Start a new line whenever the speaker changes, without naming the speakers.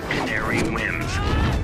canary whims.